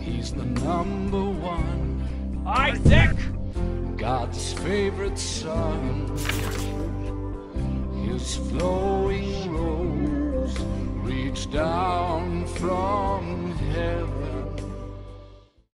He's the number one, Isaac! God's favorite son. His flowing rose reached down from.